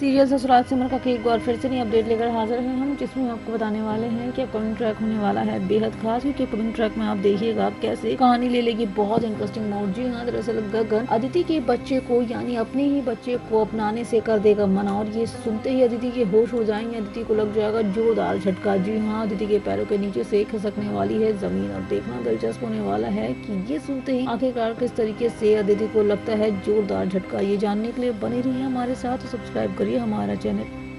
Serial Sasural Simar का एक बार फिर से नई अपडेट लेकर हाजिर हैं हम, जिसमें आपको बताने वाले हैं कि अपकमिंग ट्रैक होने वाला है। बेहद खास क्योंकि अपकमिंग ट्रैक में आप देखिएगा कैसे कहानी ले लेगी, बहुत इंटरेस्टिंग मोड जी हाँ दरअसल गगन अदिति के बच्चे को, यानी अपने ही बच्चे को अपनाने से कर देगा मना, और ये सुनते ही अदिति के होश हो जाएँगे, अदिति को लग जाएगा जोरदार झटका। जी हाँ अदिति के पैरों के नीचे से खसकने वाली है ज़मीन, और देखना दिलचस्प होने वाला है की ये सुनते ही आखिरकार किस तरीके से अदिति को लगता है जोरदार झटका। ये जानने के लिए बने रही हमारे साथ, सब्सक्राइब करिए हमारा चैनल।